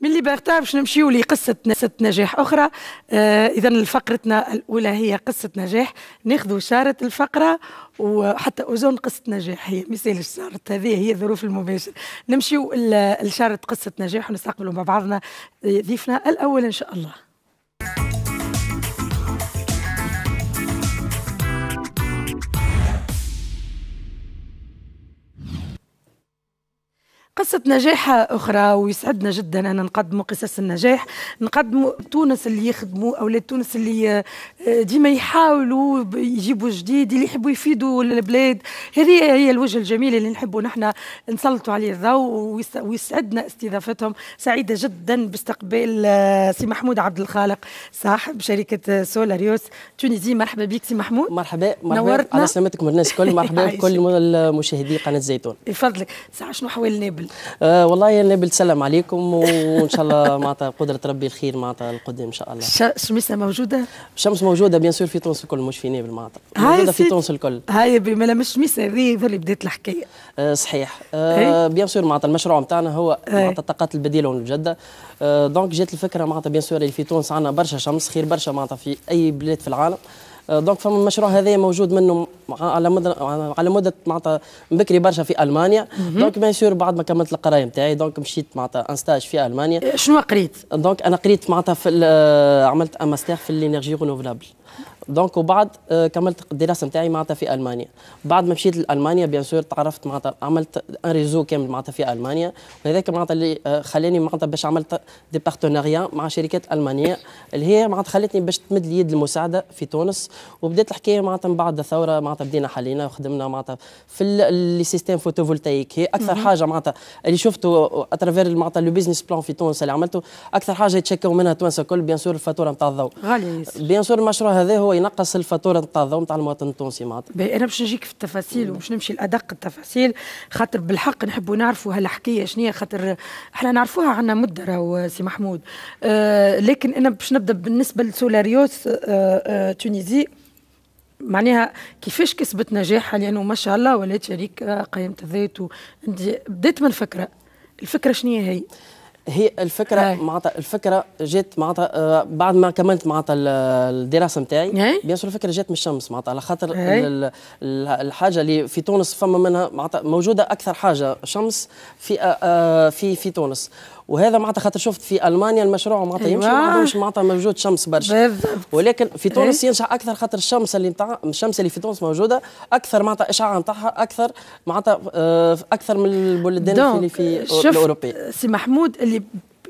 من ليبرتا باش نمشيو لقصة قصة نجاح أخرى. آه إذا فقرتنا الأولى هي قصة نجاح. ناخذوا شارة الفقرة وحتى أوزون قصة نجاح. هي مثال صارت هذه هي الظروف المباشرة. نمشيو لشارة قصة نجاح ونستقبلوا مع بعضنا ضيفنا الأول إن شاء الله. قصة نجاح أخرى ويسعدنا جدا أن نقدموا قصص النجاح. نقدموا تونس اللي يخدموا أولاد تونس اللي آه، ديما يحاولوا يجيبوا جديد اللي يحبوا يفيدوا البلاد. هذه هي الوجه الجميل اللي نحبوا نحن نسلطوا عليه الضوء ويسعدنا استضافتهم. سعيدة جدا باستقبال آه، سي محمود عبد الخالق صاحب شركة سولاريوس. تونيزي مرحبا بك سي محمود. مرحبا مرحبا. نورتنا. على سلامتكم الناس الكل. مرحبا بكل المشاهدي قناة زيتون. يفضلك. ساعة شنو حوال نابل؟ آه والله يا نبيل تسلم عليكم وإن شاء الله معناتها قدرة ربي الخير معناتها القدام إن شاء الله. الشمس موجودة؟ الشمس موجودة bien sûr في تونس الكل مش في نابل معناتها موجودة في تونس الكل. هاي بما مش شمس هذه اللي بدات الحكاية. آه صحيح. آه bien sûr معناتها المشروع نتاعنا هو معناتها الطاقات البديلة والمجدده آه donc جات الفكرة معناتها bien sûr اللي في تونس عندنا برشا شمس خير برشا معناتها في أي بلاد في العالم. donc فما المشروع هذا موجود منه على مدى على مدة معناتها بكري برشا في ألمانيا. donc bien sûr بعد ما كملت القراية نتاعي donc مشيت معناتها un stage في ألمانيا. شنو قريت؟ donc أنا قريت معناتها في عملت un master في ال énergie renouvelable donc وبعد آه، كملت الدراسة نتاعي معناتها في ألمانيا. بعد ما مشيت لألمانيا bien sûr تعرفت معناتها عملت un réseau كامل معناتها في ألمانيا. وهذاك معناتها اللي آه، خلاني معناتها باش عملت des partenariats مع شركات ألمانية اللي هي معناتها خلتني باش تمد لي يد المساعده في تونس. وبدات الحكاية معناتها من بعد الثوره معناتها بدينا حلينا وخدمنا معناتها في les systèmes photovoltaïques هي أكثر حاجة معناتها اللي شفته à travers معناتها le business plan في تونس اللي عملته أكثر حاجة يتشكوا منها تونس الكل bien sûr الفاتورة نتاع الضوء. غالي بيان سور المشروع هذا هو ينقص الفاتورة الضوء نتاع المواطن التونسي معناتها أنا باش نجيك في التفاصيل وباش نمشي لأدق التفاصيل خاطر بالحق نحبوا نعرفوا هالحكاية شنو خاطر إحنا نعرفوها عنا مدة راهو سي محمود. آه لكن أنا باش نبدأ بالنسبة لسولاريوس آه آه تونيزي معناها كيفاش كسبت نجاحها لأنه ما شاء الله ولات شريك قيمة الذات بديت من فكرة. الفكرة شنو هي؟ هي الفكرة معناتها الفكرة جات معناتها آه بعد ما كملت معناتها الدراسة نتاعي bien sûr الفكرة جات من الشمس معناتها على خاطر الحاجة اللي في تونس فما منها معناتها موجودة أكثر حاجة شمس في آه, آه، في في تونس. وهذا معناتها خاطر شفت في ألمانيا المشروع معناتها أيوة. يمشي ما عندهمش معناتها موجود شمس برشا ولكن في تونس إيه؟ ينجح أكثر خاطر الشمس اللي نتاع الشمس اللي في تونس موجودة أكثر معناتها إشعاع نتاعها أكثر معناتها آه، أكثر من البلدان اللي في الأوروبية سي محمود اللي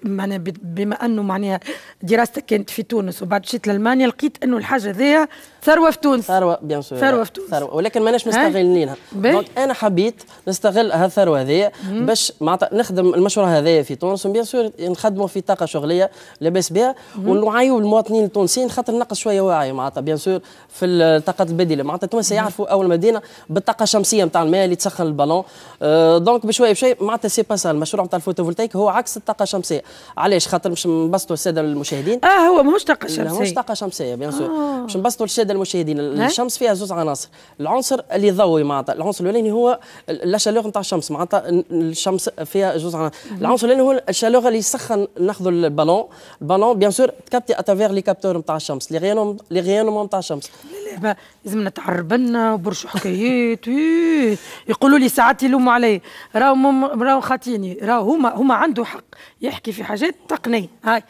معناها بما أنه معناها دراستك كانت في تونس وبعد مشيت لألمانيا لقيت أنه الحاجة ذي ثروة في تونس. ثروة bien sûr ثروة في تونس. ثروة. ولكن ماناش مستغلينها. donc أنا حبيت نستغل هالثروه هذه باش معناتها نخدم المشروع هذايا في تونس و bien sûr نخدموا في طاقة شغلية لاباس بها ونوعيوا المواطنين التونسيين خاطر نقص شوية وعي معناتها. bien sûr في الطاقات البديلة. معناتها التونسي يعرفوا أول مدينة بالطاقة الشمسية نتاع الماء اللي تسخن البالون. أه donc بشوية بشوية معناتها c'est pas المشروع نتاع ال photovoltaïque هو عكس الطاقة الشمسية. علاش؟ خاطر باش نبسطوا السادة المشاهدين. آه هو ماهوش طاقه شمسيه ماهوش طاقه شمسية bien sûr. آه. باش نبسطوا السادة المشاهدين الشمس فيها زوج عناصر. العنصر اللي يضوي معناتها العنصر الأولاني هو لاشالوغ نتاع الشمس معناتها الشمس فيها جزء عناصر. العنصر الأولاني هو الشالوغ اللي يسخن ناخذوا البالون. البالون بيان سور تكابتي اتافير لي كابتور نتاع الشمس لي غيانوم لي غيانوم نتاع الشمس. لازم نتعرب لنا وبرشو حكايات يقولوا لي ساعات يلوموا علي راهو راهو خاطيني راهو هما هما عنده حق يحكي في حاجات تقنية هاي.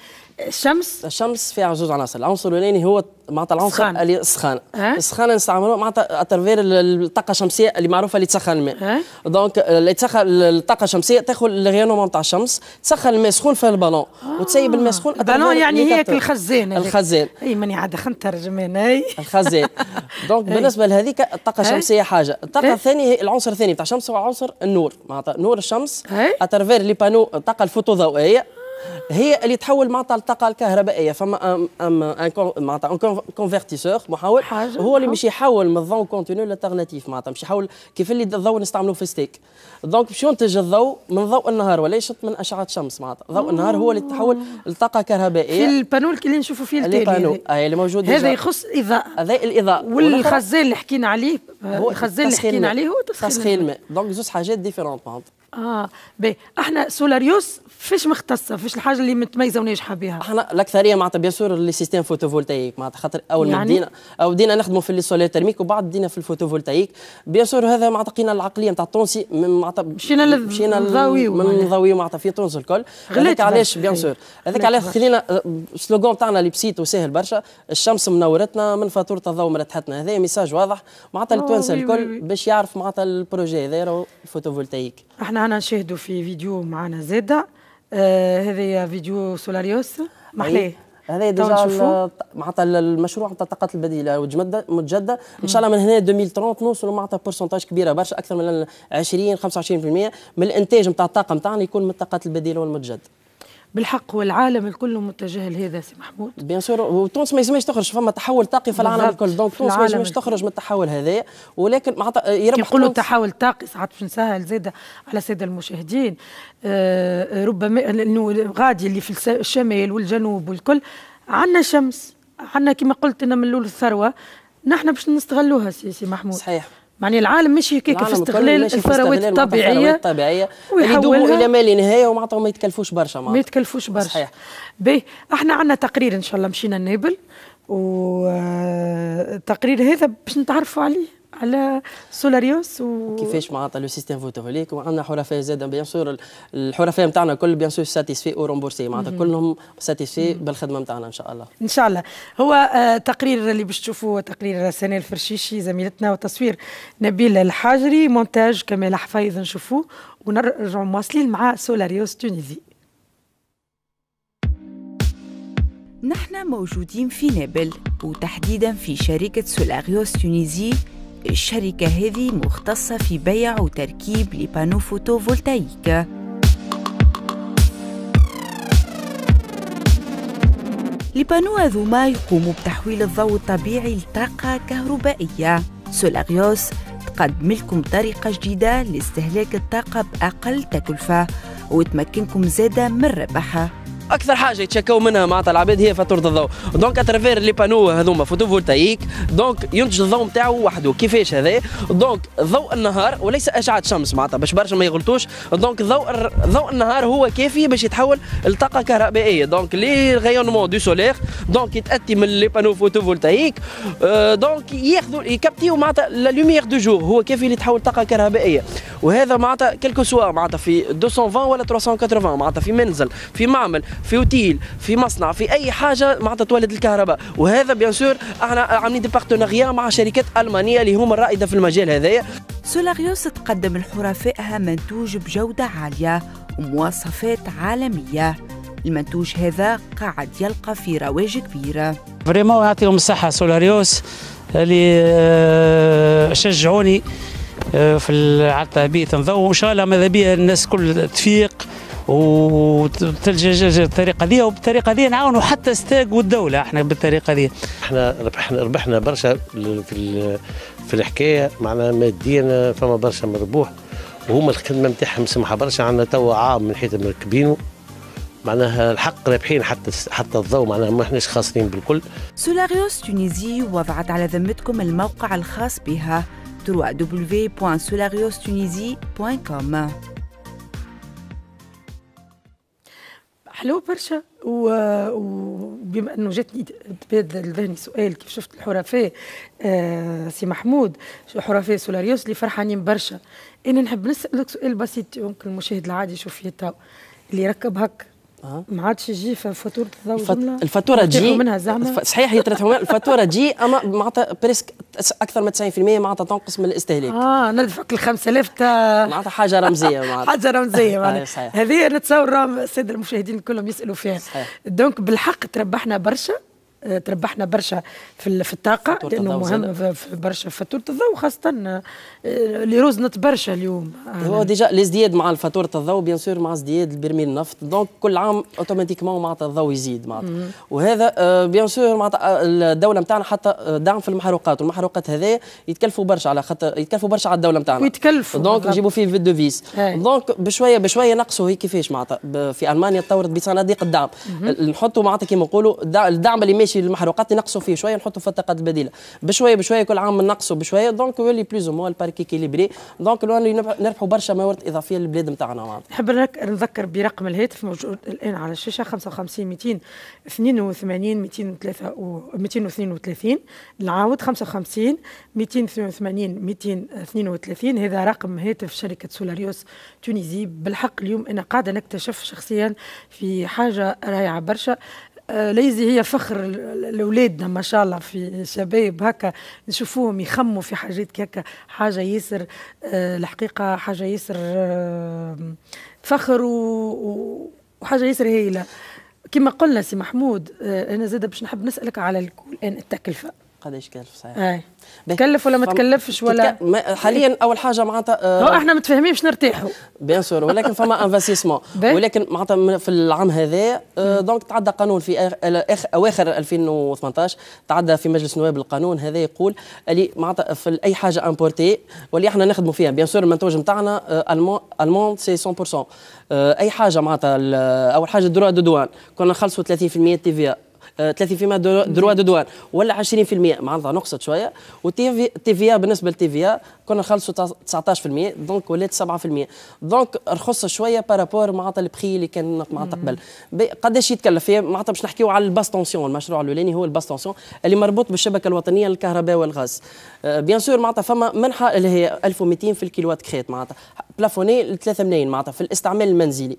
الشمس الشمس فيها زوج عناصر العنصر الأولاني هو معناتها العنصر اللي السخان السخان نستعملوه معناتها à travers الطاقة الشمسية اللي معروفة اللي تسخن الماء. donc اللي تسخن الطاقة الشمسية تاخذ ال rayonnement تاع الشمس تسخن الماء سخون في البالون. آه. وتسيب الماء سخون البالون يعني هيك الخزان الخزان. أي ماني عاد نترجم أنا الخزان. donc بالنسبة لهذيك الطاقة الشمسية حاجة. الطاقة الثانية العنصر الثاني تاع الشمس هو عنصر النور. معناتها نور الشمس à travers les panneaux الطاقه الفوتوضوئية. هي اللي تحول معناتها الطاقه الكهربائيه فما ام ام معناتها convertisseur محول هو اللي مش يحول من الضوء continu ل alternatif معناتها مش يحول كيف اللي الضوء نستعملوه في ستيك donc باش ينتج الضوء من ضوء النهار وليس من أشعة الشمس معناتها ضوء النهار هو اللي تحول لطاقة كهربائية. في ال panneau اللي نشوفوا فيه التالي. البانو اي اللي موجود هذا يخص الاضاءه هذا الإضاءة. والخزان اللي حكينا عليه هو الخزان اللي حكينا عليه هو تسخين الماء. donc زوج حاجات différentes معناتها آه بي إحنا سولاريوس فيش مختصة فيش الحاجة اللي متميزه وناجحه بها إحنا الأكثرية معناتها bien sûr les systèmes photovoltaïques معناتها خاطر أول ما يعني؟ بدينا أو بدينا نخدموا في le solaire thermique وبعد بدينا في ال photovoltaïque bien sûr هذا معناتها لقينا العقلية نتاع التونسي معناتها مشينا مشينا لل- نضاويو من. نضاويو معناتها في تونس الكل هذاك علاش bien. sûr هذاك علاش. خلينا ال slogan تاعنا اللي بسيط وسهل برشا الشمس منورتنا من فاتورة الضوء مريحتنا هذا message واضح معناتها آه، التوانسه الكل. باش يعرف معناتها ال projet هذا ال photovoltaïque إحنا أنا نشاهدوا في فيديو معنا زاده آه هذا فيديو سولاريوس. محلاه هذا déjà معناتها المشروع نتاع الطاقات البديلة متجدده متجددة. إن شاء الله من هنا 2030 نوصلوا معناتها pourcentage كبيرة برشا أكثر من 20 25% من الإنتاج نتاع الطاقه نتاعنا يكون من الطاقات البديلة والمتجددة. بالحق والعالم الكل متجه لهذا سي محمود. bien sûr وتونس ما يسميش تخرج فما تحول طاقي في العالم الكل. donc تونس ما الكل. تخرج من التحول هذايا ولكن معناتها يربح نقولوا تونس تحول طاقي ساعات باش نسهل زاده على الساده المشاهدين آه ربما انه غادي اللي في الشمال والجنوب والكل. عندنا شمس عندنا كما قلت أنا من الأول الثروة نحن باش نستغلوها سي محمود. صحيح. معني العالم ماشي هكاك في استغلال الثروات الطبيعية ويحولها- إلى ما لا نهايه ومعناتها ما يتكلفوش برشا ما يتكلفوش برشا. صحيح. باهي إحنا عندنا تقرير إن شاء الله مشينا النابل والتقرير هذا باش نتعرفوا عليه. على سولاريوس و... كيفاش معناتها le système photovoltaïque وعندنا حرفاء زاد bien sûr الحرفاء نتاعنا الكل bien sûr satisfait ou remboursé معناتها كلهم satisfaits بالخدمة نتاعنا إن شاء الله. إن شاء الله. هو آه تقرير اللي باش تشوفوه تقرير سناء الفرشيشي زميلتنا وتصوير نبيل الحاجري مونتاج كمال حفايظ نشوفوه ونرجعوا مواصلين مع سولاريوس تونيزي. نحن موجودين في نابل وتحديدا في شركة سولاريوس تونيزي الشركة هذه مختصة في بيع وتركيب les panneaux photovoltaïques ال panneaux هذوما يقوموا بتحويل الضوء الطبيعي لطاقة كهربائية. سولاريوس تقدم لكم طريقة جديدة لاستهلاك الطاقة بأقل تكلفة وتمكنكم زادة من ربحها. أكثر حاجة يتشكوا منها معناتها العباد هي فاتورة الضوء. donc à travers les panneaux هذوما photovoltaïques. donc ينتج الضوء نتاعو وحده. كيفاش هذا؟ donc ضوء النهار وليس أشعة شمس معناتها باش برشا ما يغلطوش. donc ضوء ضوء النهار هو كافي باش يتحول لطاقة كهربائية. donc les rayonnements du soleil donc يتأتي من les panneaux photovoltaïques. آه، donc ياخذوا ي captiو معناتها la lumière du jour هو كافي اللي يتحول طاقة كهربائية. وهذا معناتها quel que soit معناتها في 220 ولا 380 معناتها في منزل في معمل. في اوتيل في مصنع في أي حاجة معناتها تولد الكهرباء. وهذا bien sûr إحنا عاملين des partenariats مع شركات ألمانية اللي هما الرائدة في المجال هذايا. سولاريوس تقدم لحرفائها منتوج بجودة عالية ومواصفات عالمية. المنتوج هذا قاعد يلقى في رواج كبيرة vraiment يعطيهم الصحة سولاريوس اللي آه، شجعوني آه، في على تعبئة الضوء. وإن شاء الله ماذا بيا الناس كل تفيق. وتلجا الطريقة دي وبالطريقة دي نعاونوا حتى STEG والدولة. إحنا بالطريقة دي. إحنا ربحنا ربحنا برشا في في الحكاية. معناها ماديا فما برشا مربوح. وهما الخدمة نتاعهم سمحة برشا. عندنا توا عام من حيث مركبينه. معناها الحق رابحين حتى حتى الضوء معناها ما إحناش خاسرين بالكل. سولاريوس تونيزي وضعت على ذمتكم الموقع الخاص بها. www.solariostunisie.com حلو برشا. وبما إنه جاتني تبادل ذهني سؤال كيف شفت الحرفاء؟ آه سي محمود حرفاء سولاريوس اللي فرحانين برشا. أنا نحب نسألك سؤال بسيط يمكن المشاهد العادي يشوف فيه اللي يركب هك. ما عادش يجي في فاتوره الضوء الفت- يرتاحوا تجي منها زعما صحيح منها الفاتورة تجي أما معناتها presque أكثر من 90% معناتها تنقص من الاستهلاك. آه ندفعك ال 5000 تاع معناتها حاجة رمزية معناتها. حاجة رمزية أيوة، معناها صحيح. هذه نتصور راهم الساده المشاهدين كلهم يسألوا فيها. صحيح. donc بالحق تربحنا برشا. آه، تربحنا برشا في في الطاقة لأنه مهم. في في برشا. فاتورة الضوء خاصة آه، اللي روزنت برشا اليوم. هو déjà الازدياد مع فاتوره الضوء bien sûr مع ازدياد البرميل النفط. donc كل عام automatiquement معناتها الضوء يزيد معناتها. وهذا آه، bien sûr معناتها آه، الدولة نتاعنا حتى آه، دعم في المحروقات. والمحروقات هذا يتكلفوا برشا على خاطر يتكلفوا برشا على الدولة نتاعنا ويتكلفوا. donc. نجيبوا فيه في devise أي. donc بشوية بشوية نقصوا هي كيفاش معناتها؟ ب- في ألمانيا تطورت بصناديق الدعم. ال- نحطوا معناتها كيما نقولوا الدع- الدعم اللي ماشي قداش المحروقات نقصوا فيه شوية نحطوا في الطاقات البديلة. بشوية بشوية كل عام نقصوا بشوية donc يولي plus ou moins ال parc équilibré donc نربحوا برشا موارد إضافية للبلاد نتاعنا. نحب نذكر برقم الهاتف موجود الآن على الشاشة 55 282 232 نعاود 55 282 232 هذا رقم هاتف شركة سولاريوس تونيزي. بالحق اليوم أنا قاعدة نكتشف شخصيا في حاجة رائعة برشا. ليزي هي فخر لاولادنا ما شاء الله في شباب هكا نشوفوهم يخموا في حاجات هكا حاجة ياسر آه، الحقيقة حاجة ياسر آه، فخر وحاجة ياسر هايلة. كما قلنا سي محمود أنا زاد باش نحب نسألك على الان التكلفة. قداش كلف صحيح أي. تكلف ولا ما تكلفش ولا حاليا أول حاجة معناتها آه إحنا متفاهمين باش نرتاحوا. bien sûr ولكن فما investissement ولكن معناتها في العام هذا آه donc تعدى قانون في أواخر 2018 تعدى في مجلس النواب القانون هذا يقول اللي معناتها في أي حاجة importée واللي إحنا نخدموا فيها. bien sûr المنتوج نتاعنا المون سي 100% أي حاجة معناتها أول حاجة droits de douane. كنا نخلصوا 30% TVA 30% droits de douane ولا 20% معناتها نقصت شوية. وال TVA بالنسبة لل TVA كنا نخلصوا 19% donc ولات 7% donc رخص شوية par rapport معناتها ال prix اللي كان معناتها قبل قداش يتكلف؟ معناتها باش نحكيو على ال basse tension المشروع الأولاني هو ال basse tension اللي مربوط بالشبكة الوطنية للكهرباء والغاز. bien sûr معناتها فما منحة اللي هي 1200 في ال kilowatt-crête معناتها. plafonné ل 3 ملايين معناتها في الاستعمال المنزلي.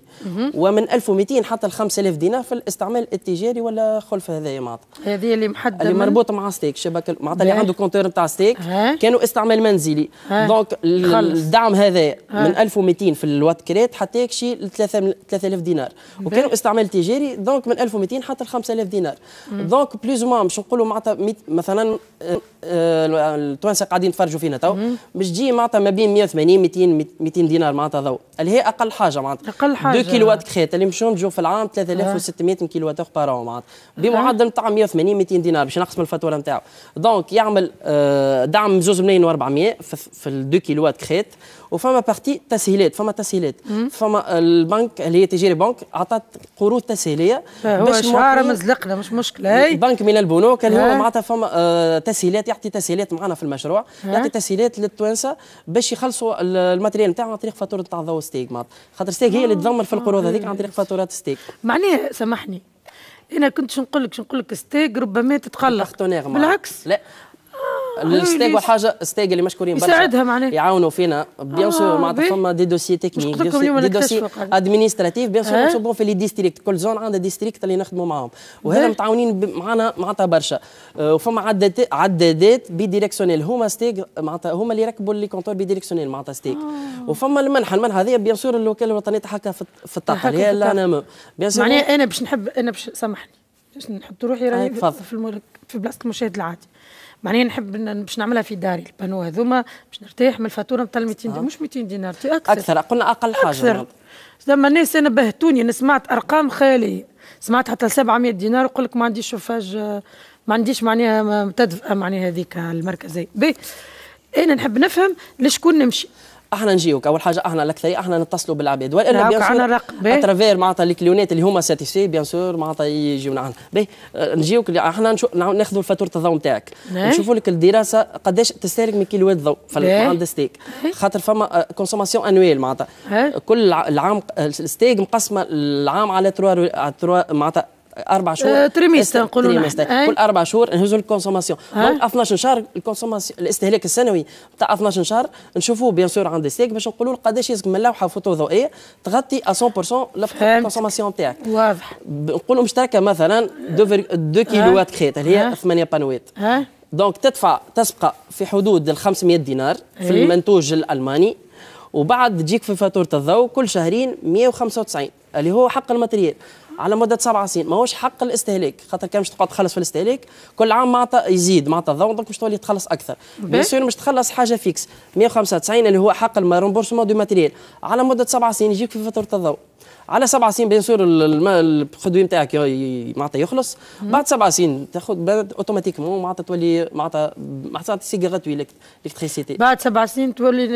ومن 1200 حتى ل 5000 دينار في الاستعمال التجاري ولا خلف هذايا معناتها. هذه اللي محددة اللي مربوطه مع STEG شبكة معناتها اللي عنده compteur نتاع STEG. كانوا استعمال منزلي. donc الدعم هذا من 1200 في ال watt-crête حتى يكشي ل 3000 دينار. وكانوا استعمال تجاري donc من 1200 حتى ل 5000 دينار. donc plus ou moins باش نقولوا معناتها مثلا آه، آه، التوانسة قاعدين يتفرجوا فينا تو. باش تجي معناتها ما بين 180 200 200 دينار معناتها ضوء اللي هي أقل حاجة معناتها. أقل حاجة. 2 kilowatt-crête اللي مش ينتجوا في العام 3600 kilowatt par معناتها. بمعدل نتاع 180 200 دينار باش نقسم الفاتورة نتاعو. donc يعمل آه، دعم 2 ملايين و400 في ال 2 kilowatt-crête وفما partie تسهيلات فما تسهيلات. فما البنك اللي هي تجاري بنك عطات قروض تسهيلية هو شعار مزلقنا مش مشكلة. بنك من البنوك اللي هو معناتها فما آه تسهيلات يعطي تسهيلات معنا في المشروع يعطي تسهيلات للتوانسة باش يخلصوا ال matériel نتاعهم عن طريق فاتورة نتاع ضوء STEG معناتها. خاطر STEG هي اللي تضمن في القروض هذيك عن طريق فاتورات STEG. معناها سامحني. أنا كنت نقول لك نقول لك STEG ربما تتقلق بالعكس. لا. ال STEG حاجة ال STEG اللي مشكورين برشا. يساعدها معناها. يعاونوا فينا. bien sûr معناتها فما des dossiers techniques des dossiers administratifs bien sûr نصبوا في les districts كل zone عندها district اللي نخدموا معاهم؟ وهنا متعاونين معنا معناتها برشا. آه، وفما عدادات عدادات bidirectionnels هما STEG معناتها هما اللي يركبوا les compteurs bidirectionnels معناتها STEG آه. وفما المنحه المنحه هذه bien sûr الوكاله الوطنية تحكى في الطاقة اللي هي لا bien sûr معناها أنا باش نحب أنا باش سامحني. باش نحب روحي راهي في في بلاصة المشاهد العادي. معناها نحب باش نعملها في داري ال panneaux هذوما باش نرتاح من الفاتورة نتاع 200 دينار مش 200 دينار أكثر. أكثر قلنا أقل حاجة. أكثر. زعما الناس أنا بهتوني أنا سمعت أرقام خيالية. سمعت حتى 700 دينار ويقول لك ما عنديش شوفاج ما عنديش معناها تدفئه معناها هذيك المركزية. باهي أنا نحب نفهم لشكون نمشي. إحنا نجيوك. أول حاجة إحنا الاكثريه إحنا نتصلوا بالعباد وإلا bien sûr à travers معناتها ال client ات اللي هما satisfaits bien sûr معناتها يجيونا عندنا باهي نجيوك إحنا ناخذوا فاتوره الضوء نتاعك نشوفوا لك الدراسة قداش تستهلك من كيلوات ضوء عند STEG خاطر فما consommation annuelle معناتها. كل العام ال STEG مقسمة العام على trois معناتها أربع شهور. آه trimestre نقولوا كل أربع شهور نهزوا ال consommation. donc 12 شهر ال consommation الاستهلاك السنوي تاع 12 شهر نشوفوه bien sûr عند STEG باش نقولوا قداش يلزم من لوحة فوتو ضوئية تغطي 100% ال consommation تاعك واضح. نقولوا مشتركة مثلا 2 كيلو وات crête اللي هي 8 panneau ات donc تدفع تسبق في حدود ال 500 دينار في المنتوج الألماني وبعد تجيك في فاتورة الضوء كل شهرين 195 اللي هو حق ال matériel. على مدة سبع سنين. ماهوش حق الاستهلاك خاطر كان مش تقعد تخلص في الاستهلاك كل عام معناتها يزيد معناتها الضوء donc مش تولي تخلص أكثر. bien sûr مش تخلص حاجة fixe 195 اللي هو حق ال remboursement du matériel على مدة سبع سنين يجيك في فاتوره الضوء. على سبع سنين bien sûr ال produit نتاعك معناتها يخلص. بعد سبع سنين تاخذ automatiquement معناتها تولي معناتها معناتها c'est gratuit électricité بعد سبع سنين تولي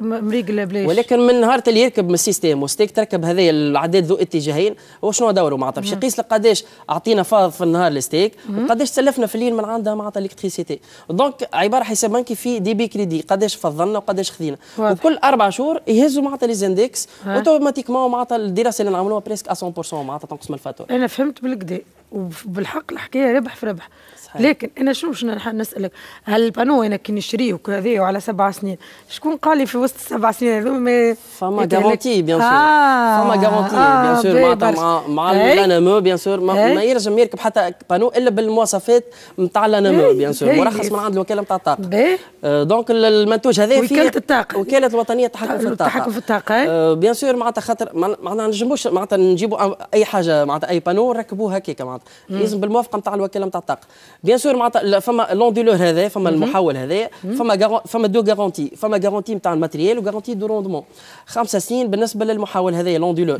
مريقل بلاش. ولكن من نهار اللي يركب من ال système و STEG تركب هذايا العداد ذو اتجاهين هو شنو دوره معناتها؟ باش يقيس لك قداش أعطينا فاض في النهار ال STEG وقداش سلفنا في الليل من عندها معناتها électricité donc عبارة حساب بنكي في débit crédit قداش فضلنا وقداش خذينا وكل أربع شهور يهزوا معناتها les index automatiquement معناتها الدراسه اللي نعملوها presque 100% معناتها تنقص من الفاتورة. أنا فهمت بالقدا وبالحق الحكاية ربح في ربح. لكن أنا شو باش نسألك؟ هل ال panneau أنا كي نشريه وكذا وعلى سبع سنين شكون قال لي في وسط السبع سنين هذوما فما garantie bien sûr فما garantie bien sûr معناتها مع مع ال ANME bien sûr ما ينجم يركب حتى panneau إلا بالمواصفات نتاع ال ANME bien sûr مرخص من عند الوكالة نتاع الطاقة. donc المنتوج هذا وكالة الطاقة. وكالة الوطنية للتحكم في الطاقة. التحكم في الطاقة bien sûr معناتها خاطر معناتها نجموش معناتها نجيبوا أي حاجة معناتها أي panneau نركبوه هكاك معناتها. لازم بالموافقة نتاع الوكالة نتاع الطاقة. bien sûr معناتها فما l'onduleur هذا فما المحول هذا فما فما deux garanties فما garantie نتاع ال matériel و garantie de rendement خمسة سنين بالنسبة للمحول هذا l'onduleur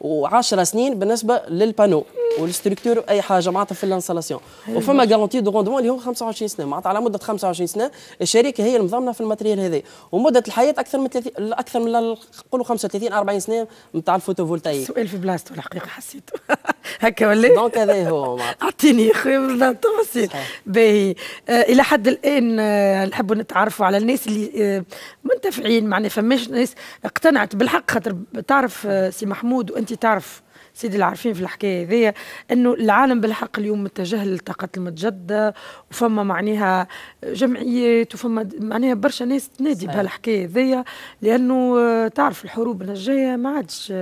و10 سنين بالنسبة لل panneau وال structure أي حاجة معناتها في ال installation. وفما garantie de rendement اللي هو 25 سنة. معناتها على مدة 25 سنة الشركة هي المضمنه في ال matériel هذا. ومدة الحياة أكثر من 30 أكثر من نقولوا 35 40 سنة نتاع ال photovoltaïque. سؤال في بلاصته الحقيقة حسيته هكا ولا؟ donc هذا هو أعطيني يا خويا التفاصيل باهي. آه إلى حد الآن آه نحبوا نتعرفوا على الناس اللي آه منتفعين معنا فماش ناس اقتنعت. بالحق خاطر تعرف سي محمود وأنت تعرف سيدي العارفين في الحكاية هذيا إنه العالم بالحق اليوم متجه للطاقات المتجددة وفما معناها جمعيات وفما معناها برشا ناس تنادي بهالحكاية هذيا لأنه تعرف الحروب الجايه ما عادش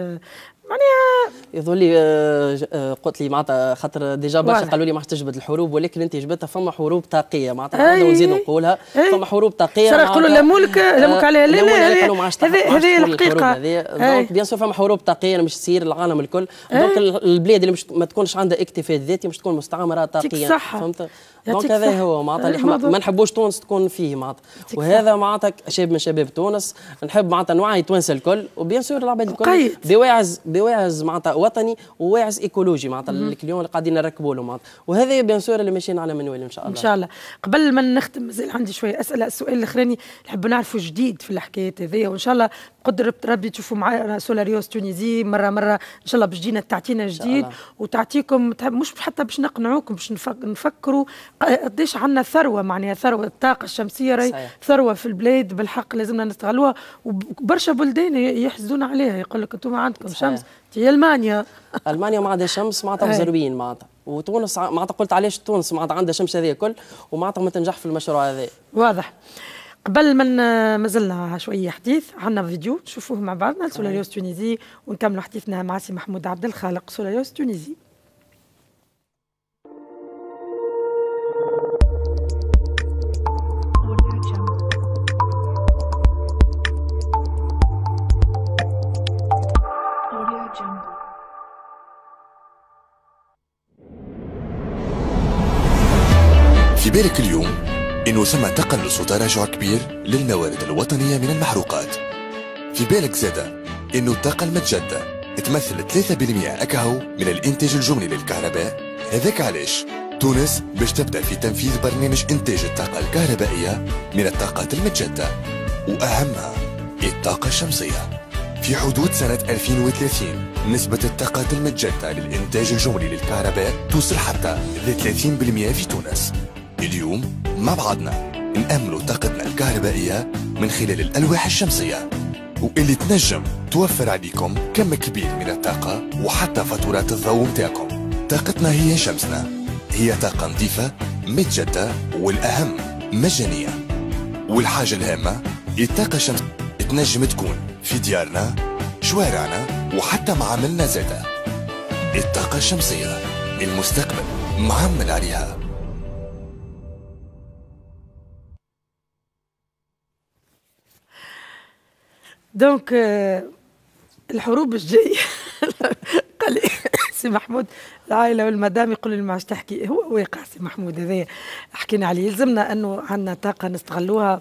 معناها يظهر لي آه، آه، قلت لي معناتها خاطر déjà برشا قالوا لي ما تجبد الحروب ولكن انت جبدتها فما حروب طاقيه معناتها. ونزيد نقولها. فما حروب طاقيه صار يقولوا لا ملك عليها. لا لا هذه هذه الحقيقة donc bien sûr فما حروب طاقيه مش تصير العالم الكل. donc البلاد اللي مش ما تكونش عندها اكتفاء ذاتي مش تكون مستعمرة طاقيا فهمت؟ donc هذا هو معناتها ما نحبوش تونس تكون فيه معناتها. وهذا معناتها شاب من شباب تونس. نحب معناتها نوعي التوانسه الكل. و bien sûr العباد الكل بواعز بواعز معناتها وطني وواعز إيكولوجي معناتها ال client اللي قاعدين نركبوا له معناتها. وهذا bien sûr اللي ماشيين على منوال إن شاء الله. إن شاء الله. قبل ما نختم مازال عندي شوية أسئلة السؤال الأخراني نحب نعرفوا جديد في الحكايات هذيا وإن شاء الله قدر ربي تشوفوا معنا سولاريوس تونيزي مره مرة إن شاء الله باش تجينا تعطينا جديد وتعطيكم مش حتى باش نقنعوكم باش نفكروا. قديش عندنا ثروة معناها ثروة الطاقة الشمسية راهي ثروة في البلاد بالحق لازمنا نستغلوها. وبرشا بلدان يحسدونا عليها يقول لك أنتم عندكم صحيح. شمس هي ألمانيا. ألمانيا ما عندها شمس معناتها مزروين معناتها. وتونس معناتها قلت علاش تونس معناتها عندها شمس هذه الكل ومعناتها ما تنجح في المشروع هذا. واضح. قبل ما مازلنا شوية حديث عندنا فيديو نشوفوه مع بعضنا Solarios Tunisie ونكملوا حديثنا مع سي محمود عبد الخالق Solarios Tunisie. في بالك اليوم إنه ثم تقلص وتراجع كبير للموارد الوطنية من المحروقات. في بالك زادة إنه الطاقة المتجددة تمثل 3% أكهو من الإنتاج الجملي للكهرباء. هذاك علاش؟ تونس باش تبدأ في تنفيذ برنامج إنتاج الطاقة الكهربائية من الطاقات المتجددة وأهمها الطاقة الشمسية. في حدود سنة 2030 نسبة الطاقات المتجددة للإنتاج الجملي للكهرباء توصل حتى ل 30% في تونس. اليوم مع بعضنا. نأملوا طاقتنا الكهربائية من خلال الألواح الشمسية. واللي تنجم توفر عليكم كم كبير من الطاقة وحتى فاتورات الضوء متاعكم طاقتنا هي شمسنا. هي طاقة نظيفة متجددة والأهم مجانية. والحاجة الهامة الطاقة الشمسية تنجم تكون في ديارنا شوارعنا وحتى معاملنا زادة الطاقة الشمسية المستقبل معمل عليها. donc الحروب الجاية. قال لي سي محمود العائلة والمدام يقول لي ما عادش تحكي. هو واقع سي محمود هذا حكينا عليه. يلزمنا أنه عندنا طاقة نستغلوها.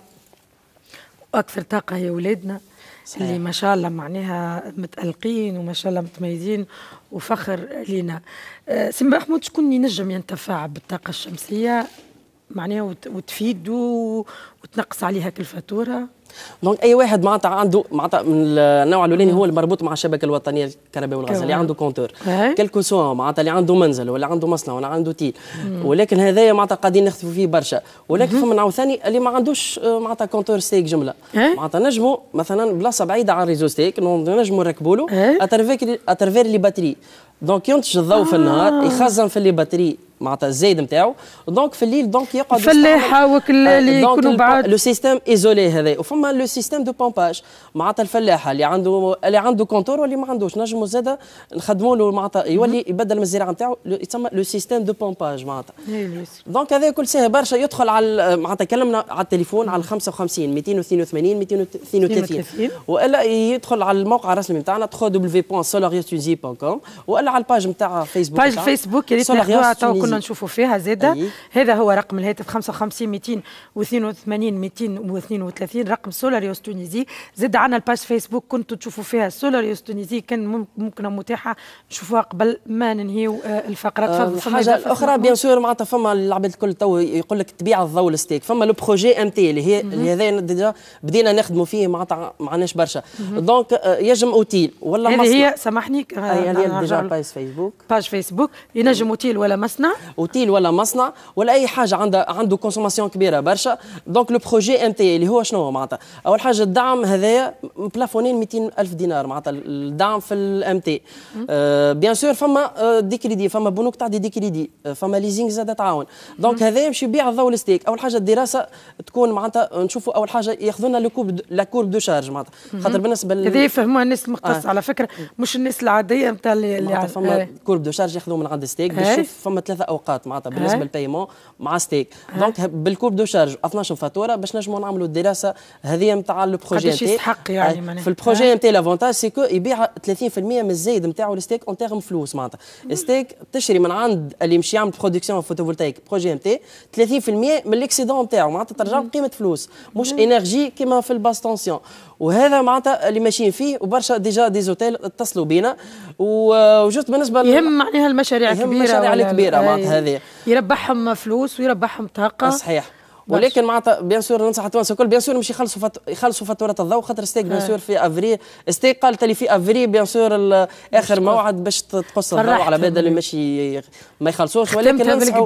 وأكثر طاقة هي اولادنا صحيح. اللي ما شاء الله معناها متألقين وما شاء الله متميزين وفخر لينا. آه، سي محمود شكون ينجم ينتفع بالطاقة الشمسية؟ معناها وتفيد وتنقص عليها الفاتورة donc أي واحد معناتها عنده معناتها من النوع الأولاني هو المربوط مع الشبكة الوطنية للكهرباء والغاز اللي عنده compteur. quel que soit معناتها اللي عنده منزل ولا عنده مصنع ولا عنده أوتيل. ولكن هذايا معناتها قاعدين نخدموا فيه برشا. ولكن فما نوع ثاني اللي ما عندوش آه، معناتها compteur STEG جملة. معناتها نجموا مثلا بلاصة بعيدة عن réseau STEG نجموا نركبوا له à travers les batteries donc ينتج الضوء في النهار آه. يخزن في les batteries معناتها الزايد نتاعو. donc في الليل donc يقعد الفلاحة وكل آه، اللي يكونوا بعد le système isolé هذا وفما le système de pompage. معناتها الفلاحة اللي عنده اللي عنده compteur واللي ما عندوش. نجموا زاده نخدموا له معناتها يولي يبدل من الزراعة نتاعو. يتسمى le système de pompage معناتها donc هذا كل ساهل برشا يدخل على معناتها كلمنا على التليفون على 55 282 232 وإلا يدخل على الموقع الرسمي نتاعنا www.solariostunisie.com وإلا على ال page نتاع فيسبوك page فيسبوك يا ريت كنا نشوفوا فيها زادة أيه. هذا هو رقم الهاتف 55 282 232 رقم Solarios Tunisie. زاد عندنا ال page فيسبوك كنتوا تشوفوا فيها Solarios Tunisie كان ممكن متاحة نشوفوها قبل ما ننهيو آه، الفقرة. تفضل آه حاجة أخرى bien sûr معناتها فما العباد الكل تو يقول لك تبيع الضوء ال STEG. فما le projet MT اللي هي اللي هذا déjà بدينا نخدموا فيه معناتها ما عندناش برشا donc آه، يجم أوتيل. ولا هذه هي سامحني هي déjà page فيسبوك. page فيسبوك. ينجم أوتيل ولا مصنع؟ أوتيل ولا مصنع ولا أي حاجة عنده عنده consommation كبيرة برشا. donc le projet MT اللي هو شنو معناتها؟ أول حاجة الدعم هذايا plafonné 200 ألف دينار معناتها الدعم في ال MT أه bien sûr فما آه، des crédits فما بنوك تعطي des crédits. آه، فما leasing زاد تعاون. donc هذايا باش يبيع الضوء ال STEG. أول حاجة الدراسة تكون معناتها نشوفوا أول حاجة ياخذونا le courbe la courbe de charge معناتها. خاطر بالنسبة هذا يفهموها الناس المختصه آه. على فكرة مش الناس العادية نتاع اللي فما courbe de charge ياخذوه من عند STEG باش فما ثلاثة أوقات معناتها بالنسبة لل paiement مع ستيك. دونك بالكورب دو شارج 12 فاتورة باش نجموا نعملوا الدراسة هذه نتاع البروجي قداش يستحق يعني في البروجي نتاع لافونتاج سيكو يبيع 30% من الزايد نتاعو الستيك اون تيرم فلوس معناتها. STEG تشري من عند اللي مشي يعمل production photovoltaïque projet نتاع 30% من ال excédent نتاعو معناتها ترجع قيمة فلوس. مش énergie كيما في ال basse tension. وهذا معناتها اللي ماشيين فيه وبرشا déjà des hôtels اتصلوا بينا. و juste بالنسبة يهم معناها المشاريع الكبيره المشاريع الكبيرة معناتها هذه. يربحهم فلوس ويربحهم طاقة. صحيح. ولكن معناتها bien sûr ننصح التوانسه الكل bien sûr مش يخلصوا فت... يخلصوا فاتورة الضوء خاطر STEG bien sûr في أفريل STEG قالت لي في أفريل bien sûr آخر موعد باش تقص الضوء على بالي اللي ماشي ما يخلصوش. ولكن ننصحوا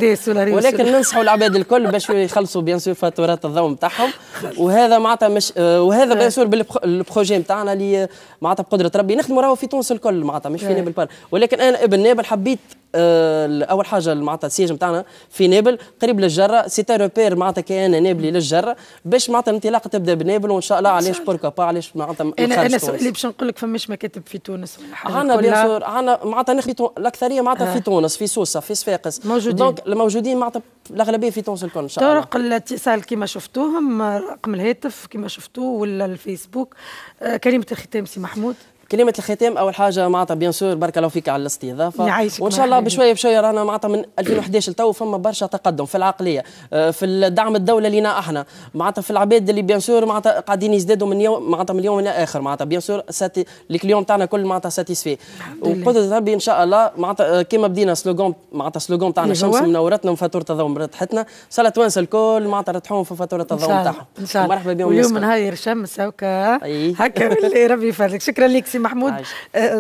ولكن ننصحوا العباد الكل باش يخلصوا bien sûr فاتورات الضوء نتاعهم وهذا معناتها مش آه، وهذا bien sûr بال projet نتاعنا اللي معناتها بقدرة ربي. نخدموا راهو في تونس الكل معناتها مش في نابل ولكن أنا ابن نابل حبيت آه، أول حاجة معناتها ال siège نتاعنا في نابل قريب للجرة c'est un repère معناتها كان نابلي للجره باش معناتها الانطلاقه تبدا بنابل وإن شاء الله علاش pourquoi pas علاش معناتها أنا أنا سؤالي باش نقول لك فماش مكاتب في تونس. عندنا bien sûr عندنا معناتها نخدم الأكثرية معناتها في تونس في سوسه في صفاقس. موجودين. دونك الموجودين معناتها الأغلبية في تونس الكل إن شاء الله. طرق الاتصال كما شفتوهم رقم الهاتف كما شفتوه ولا الفيسبوك. آه، كلمه الختام سي محمود. كلمة الختام أول حاجة معناتها bien sûr بارك الله فيك على الاستضافة. وإن شاء الله بشوية بشوية رانا معناتها من 2011 لتو فما برشا تقدم في العقلية آه، في الدعم الدولة لينا إحنا. معناتها في العباد اللي bien sûr معناتها قاعدين يزدادوا من يوم معناتها من يوم إلى آخر. معناتها bien sûr ساتي ال clients تاعنا كل معناتها satisfaits وقدر ربي إن شاء الله معناتها كيما بدينا slogan معناتها slogan تاعنا شمس منورتنا وفاتورة الضوء رتحتنا. صلاة توانسه الكل معناتها رتحوهم في فاتورة الضوء تاعهم مرحبا بهم اليوم نهار شمس هكا. هكا ربي يفرجك شكرا لك سي محمود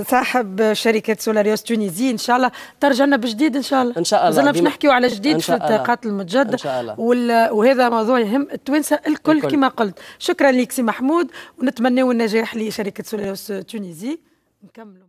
صاحب شركة Solarios Tunisie إن شاء الله ترجع لنا بجديد إن شاء الله. إن شاء الله. زلنا باش نحكيو على جديد في الطاقات المتجدده إن شاء الله. وهذا موضوع يهم التوانسة الكل, الكل. كما قلت. شكرا لك سي محمود ونتمناو النجاح لشركة Solarios Tunisie. نكملوا.